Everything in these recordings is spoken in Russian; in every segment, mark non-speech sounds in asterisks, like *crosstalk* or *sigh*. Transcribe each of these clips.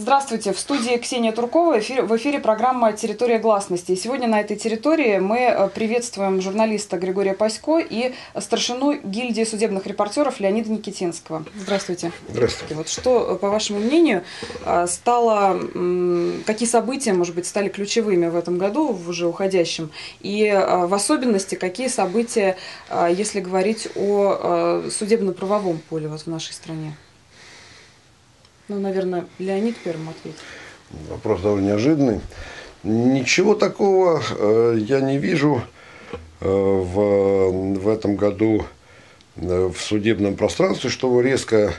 Здравствуйте, в студии Ксения Туркова, эфир, в эфире программа «Территория гласности». И сегодня на этой территории мы э, приветствуем журналиста Григория Пасько и старшину гильдии судебных репортеров Леонида Никитинского. Здравствуйте. Здравствуйте. Вот что, э, по вашему мнению, э, стало, какие события, может быть, стали ключевыми в этом году, в уже уходящем, и в особенности, какие события, если говорить о судебно-правовом поле вот в нашей стране? Ну, наверное, Леонид первым ответит. Вопрос довольно неожиданный. Ничего такого э, я не вижу э, в, в этом году э, в судебном пространстве, что резко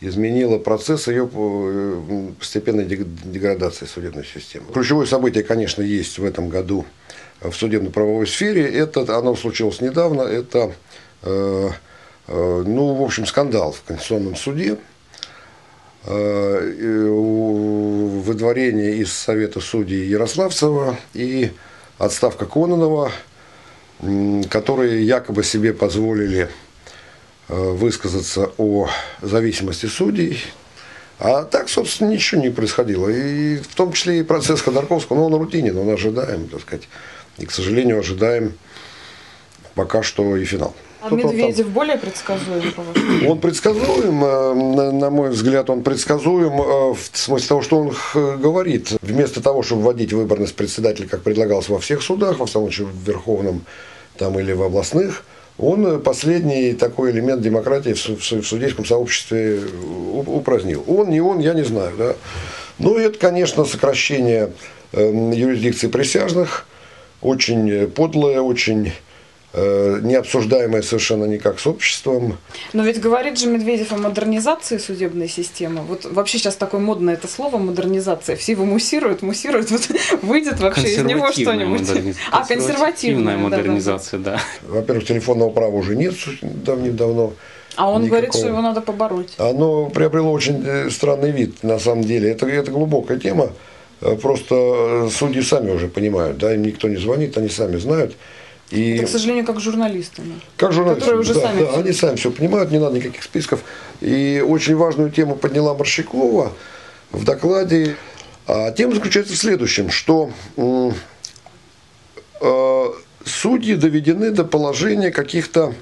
изменило процесс ее э, постепенной деградации судебной системы. Ключевое событие, конечно, есть в этом году в судебно-правовой сфере. Это, оно случилось недавно. Это, э, э, ну, в общем, скандал в Конституционном суде выдворение из Совета судей Ярославцева и отставка Кононова, которые якобы себе позволили э, высказаться о зависимости судей. А так, собственно, ничего не происходило. И в том числе и процесс Ходорковского, ну, он рутинен, он ожидаем, так сказать. И, к сожалению, ожидаем пока что и финал. А Медведев более предсказуем, по-вашему? Он предсказуем, э, на мой взгляд, он предсказуем э, в смысле того, что он говорит. Вместо того, чтобы вводить выборность председателя, как предлагалось во всех судах, во всяком случае в Верховном там, или в областных, он последний такой элемент демократии в судейском сообществе упразднил. Он, не он, я не знаю. Да? Ну, это, конечно, сокращение э, юрисдикции присяжных, очень подлое, очень Э, не обсуждаемое совершенно никак с обществом. Но ведь говорит же Медведев о модернизации судебной системы. Вот вообще сейчас такое модное это слово модернизация. Все его муссируют, муссируют, вот *laughs* выйдет вообще из него что-нибудь. Модерниз... А, консервативная модернизация, да. да. Во-первых, телефонного права уже нет давним-давно. А он Никакого. говорит, что его надо побороть. Оно приобрело очень э, странный вид, на самом деле. Это, это глубокая тема. Э, просто судьи сами уже понимают, да, им никто не звонит, они сами знают. И, Это, к сожалению, как журналисты. Как журналисты, которые уже да, сами да, они сами все понимают, не надо никаких списков. И очень важную тему подняла Борщикова в докладе. А тема заключается в следующем, что э, судьи доведены до положения каких-то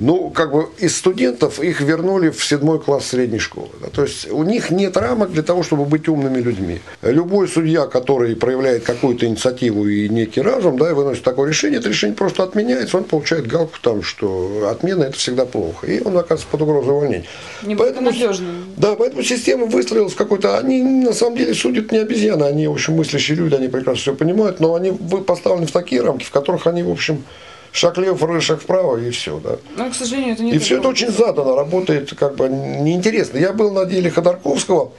ну, как бы из студентов их вернули в седьмой класс средней школы. Да? То есть у них нет рамок для того, чтобы быть умными людьми. Любой судья, который проявляет какую-то инициативу и некий разум, да, и выносит такое решение, это решение просто отменяется, он получает галку там, что отмена это всегда плохо. И он оказывается под угрозой увольнения. Поэтому, да, поэтому система выстроилась какой-то. Они на самом деле судят не обезьяны, они, в общем, мыслящие люди, они прекрасно все понимают, но они поставлены в такие рамки, в которых они, в общем, шаг влево, шаг вправо, и все, да. Но, к сожалению, это не И все это очень задано, работает как бы неинтересно. Я был на деле Ходорковского,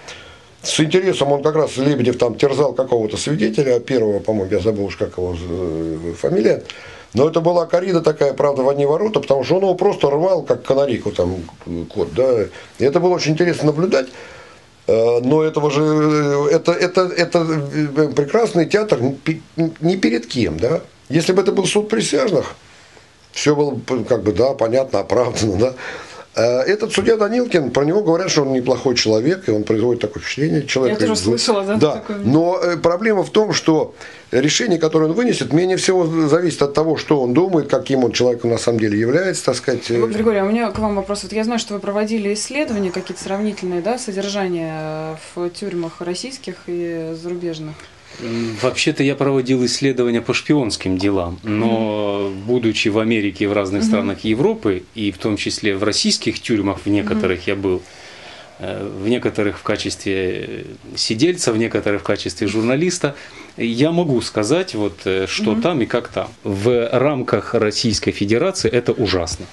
с интересом он как раз, Лебедев там терзал какого-то свидетеля, первого, по-моему, я забыл уж как его э, фамилия, но это была корида такая, правда, в одни ворота, потому что он его просто рвал, как канарику там кот, да. И это было очень интересно наблюдать. Э, но этого же, э, это, это, это прекрасный театр не перед кем, да. Если бы это был суд присяжных, все было как бы, да, понятно, оправдано, да. Э, этот судья Данилкин, про него говорят, что он неплохой человек, и он производит такое впечатление. Человек, Я тоже слышала, да? Да, такое. но э, проблема в том, что решение, которое он вынесет, менее всего зависит от того, что он думает, каким он человеком на самом деле является, так сказать. Вот, Григорий, а у меня к вам вопрос. Вот я знаю, что вы проводили исследования какие-то сравнительные, да, содержания в тюрьмах российских и зарубежных. Вообще-то я проводил исследования по шпионским делам, но будучи в Америке и в разных странах Европы, и в том числе в российских тюрьмах, в некоторых я был, э, в некоторых в качестве сидельца, в некоторых в качестве журналиста, я могу сказать, вот, э, что там и как там. В рамках Российской Федерации это ужасно.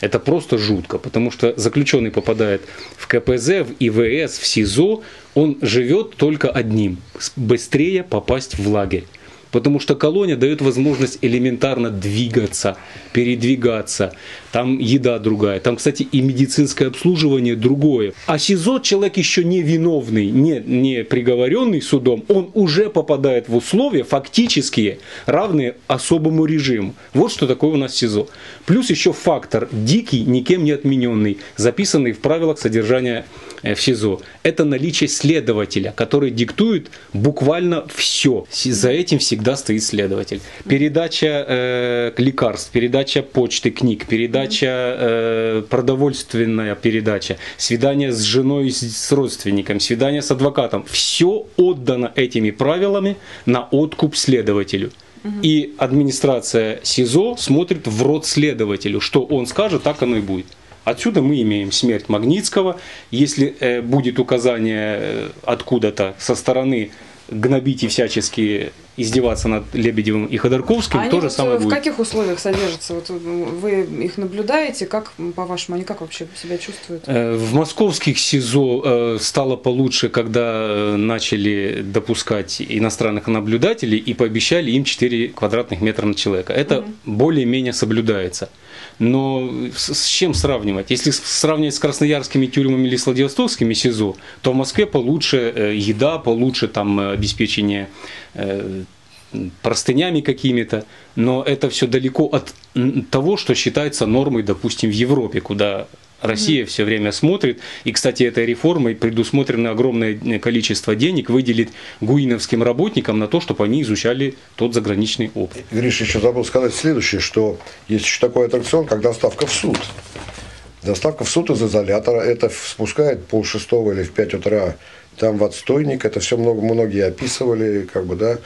Это просто жутко, потому что заключенный попадает в КПЗ, в ИВС, в СИЗО, он живет только одним – быстрее попасть в лагерь. Потому что колония дает возможность элементарно двигаться, передвигаться. Там еда другая. Там, кстати, и медицинское обслуживание другое. А СИЗО человек еще не виновный, не, не приговоренный судом, он уже попадает в условия фактические, равные особому режиму. Вот что такое у нас СИЗО. Плюс еще фактор дикий, никем не отмененный, записанный в правилах содержания э, в СИЗО, это наличие следователя, который диктует буквально все. За этим всегда стоит следователь. Передача э, лекарств, передача почты, книг, передача э, продовольственная передача, свидание с женой, с, с родственником, свидание с адвокатом. Все отдано этими правилами на откуп следователю. И администрация СИЗО смотрит в рот следователю. Что он скажет, так оно и будет. Отсюда мы имеем смерть Магнитского. Если э, будет указание э, откуда-то со стороны гнобить и всячески издеваться над Лебедевым и Ходорковским, А они то же вот самое в будет. каких условиях содержатся? Вот вы их наблюдаете, как, по-вашему, они как вообще себя чувствуют? Э, В московских СИЗО э, стало получше, когда э, начали допускать иностранных наблюдателей и пообещали им 4 квадратных метра на человека. Это более-менее соблюдается. Но с, чем сравнивать? Если сравнивать с красноярскими тюрьмами или с Владивостокскими СИЗО, то в Москве получше э, еда, получше там э, обеспечение э, простынями какими-то, но это все далеко от того, что считается нормой, допустим, в Европе, куда Россия все время смотрит. И, кстати, этой реформой предусмотрено огромное э, количество денег выделить гуиновским работникам на то, чтобы они изучали тот заграничный опыт. Гриша еще забыл сказать следующее, что есть еще такой аттракцион, как доставка в суд. Доставка в суд из изолятора, это спускает пол шестого или в 5 утра там в отстойник, это все много, многие описывали, как бы, да,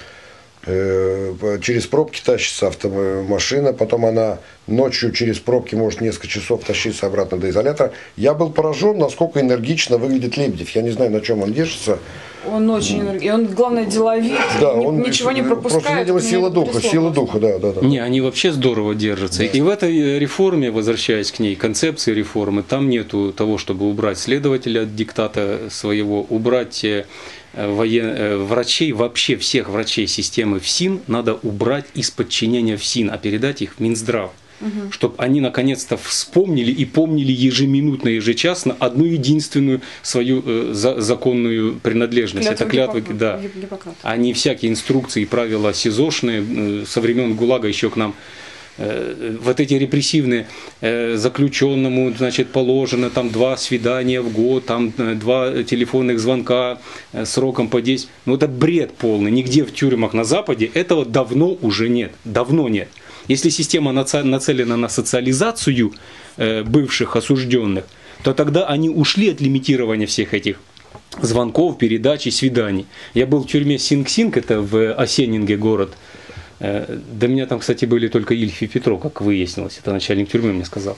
Э, через пробки тащится автомашина, потом она ночью через пробки может несколько часов тащиться обратно до изолятора. Я был поражен, насколько энергично выглядит Лебедев. Я не знаю, на чем он держится. Он очень энерг- и он, главное, деловит, Да, он ничего не Просто, пропускает. видимо, у него сила духа, сила просто. духа, да, да, да. Не, они вообще здорово держатся. И в этой э, реформе, возвращаясь к ней, концепции реформы, там нету того, чтобы убрать следователя от диктата своего, убрать э, воен... э, врачей, вообще всех врачей системы ФСИН надо убрать из подчинения ФСИН, а передать их в Минздрав. Чтобы они наконец-то вспомнили и помнили ежеминутно, ежечасно одну единственную свою э, за- законную принадлежность. Клятву Это клятва, Гиппократа. да Гип- Гиппократа. а не всякие инструкции и правила СИЗОшные э, со времен ГУЛАГа еще к нам э, вот эти репрессивные э, заключенному значит положено там два свидания в год там э, два телефонных звонка сроком по 10 ну это бред полный нигде в тюрьмах на западе этого давно уже нет давно нет если система нацелена на социализацию э, бывших осужденных то тогда они ушли от лимитирования всех этих звонков, передач и свиданий. Я был в тюрьме Синг-Синг, это в Осеннинге город. Э, До меня там, кстати, были только Ильф и Петров, как выяснилось. Это начальник тюрьмы мне сказал.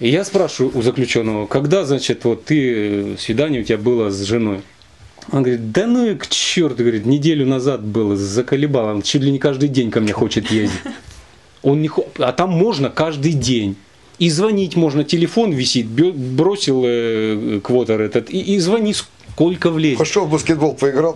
И я спрашиваю у заключенного, когда, значит, вот ты, свидание у тебя было с женой? Он говорит, да ну и к черту, говорит, неделю назад было, заколебал, он чуть ли не каждый день ко мне хочет ездить. Он не А там можно каждый день. И звонить можно, телефон висит, бросил э, квотер этот, и, и звони сколько влезет. Пошел в баскетбол, поиграл.